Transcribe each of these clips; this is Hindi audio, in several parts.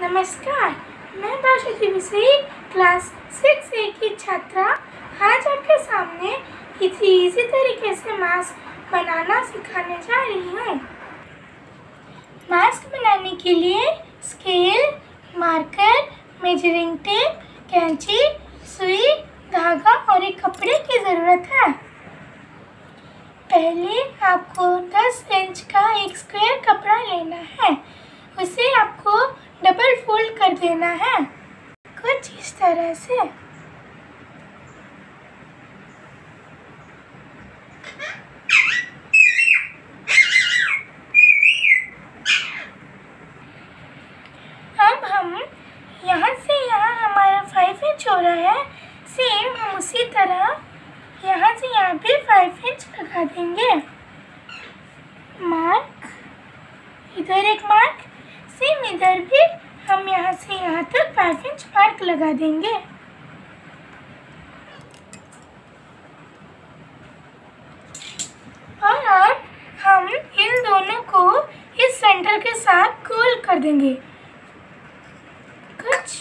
नमस्कार, मैं बाशुति विषयी क्लास सिक्स ए की छात्रा। आज आपके सामने किसी इजी तरीके से मास्क बनाना सिखाने जा रही हूँ। मास्क बनाने के लिए स्केल मार्कर मेजरिंग टेप कैंची, सुई, धागा और एक कपड़े की ज़रूरत है। पहले आपको 10 इंच का एक स्क्वायर कपड़ा लेना है। उसे आपको डबल फोल्ड कर देना है। कुछ इस तरह से। अब हम यहाँ से यहाँ हमारा फाइव इंच हो रहा है। सेम हम उसी तरह यहाँ से यहाँ पे फाइव इंच लगा देंगे। मार्क इधर एक मार्क सेम इधर भी, हम यहाँ से यहाँ तक फाइव इंच मार्क लगा देंगे। और हम इन दोनों को इस सेंटर के साथ गोल कर देंगे कुछ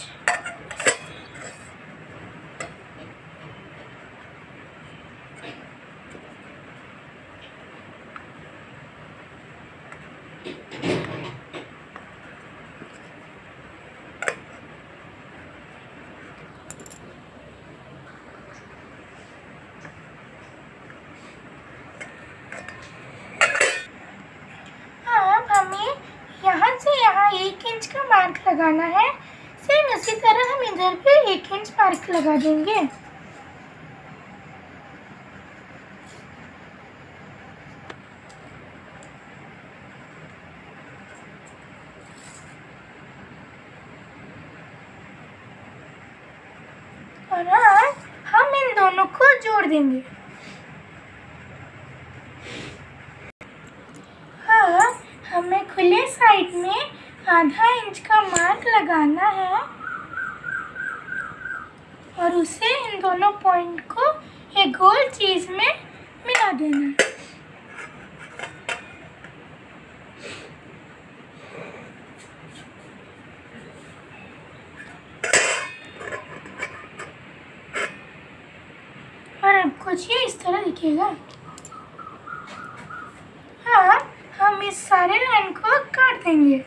अब हमें यहाँ से यहाँ एक इंच का मार्क लगाना है। सेम इसी तरह हम इधर भी एक इंच मार्क लगा देंगे। और हम इन दोनों को जोड़ देंगे। हाँ हमें खुले साइड में आधा इंच का मार्क लगाना है और उसे इन दोनों पॉइंट को एक गोल चीज़ में मिला देना है। और अब कुछ ये इस तरह दिखेगा। हाँ हम इस सारे लाइन को काट देंगे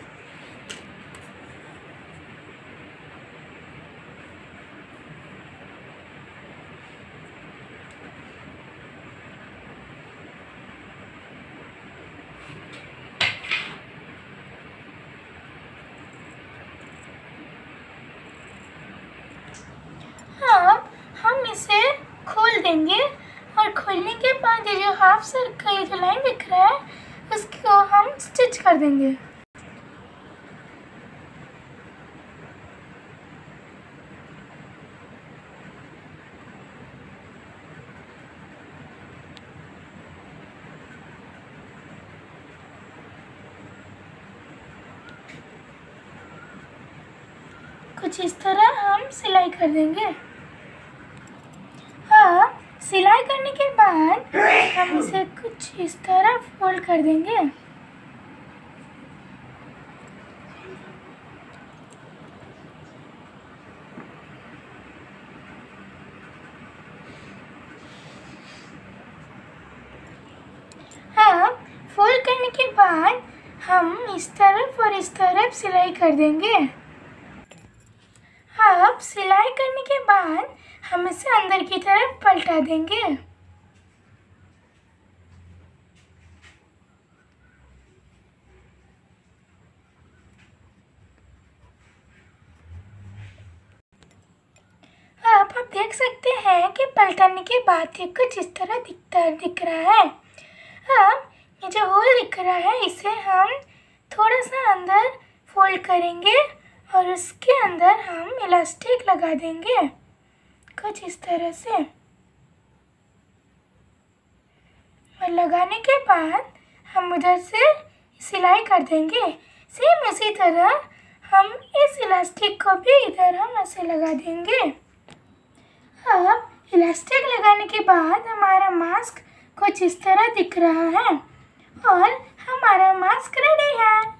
अब हम इसे खोल देंगे और खोलने के बाद ये जो हाफ़ सर्कल जो लाइन दिख रहा है, उसको हम स्टिच कर देंगे। कुछ इस तरह हम सिलाई कर देंगे। सिलाई करने के बाद हम इसे कुछ इस तरह फोल्ड कर देंगे। हाँ फोल्ड करने के बाद हम इस तरफ़ और इस तरफ़ सिलाई कर देंगे। अब सिलाई करने के बाद हम इसे अंदर की तरफ़ पलटा देंगे। अब आप देख सकते हैं कि पलटाने के बाद ये कुछ इस तरह दिखता, दिख रहा है। अब ये जो होल दिख रहा है, इसे हम थोड़ा सा अंदर फोल्ड करेंगे। और उसके अंदर हम इलास्टिक लगा देंगे। कुछ इस तरह से। और लगाने के बाद हम उधर से सिलाई कर देंगे। सेम उसी तरह हम इस इलास्टिक को भी इधर हम ऐसे लगा देंगे। अब इलास्टिक लगाने के बाद हमारा मास्क कुछ इस तरह दिख रहा है। और हमारा मास्क रेडी है।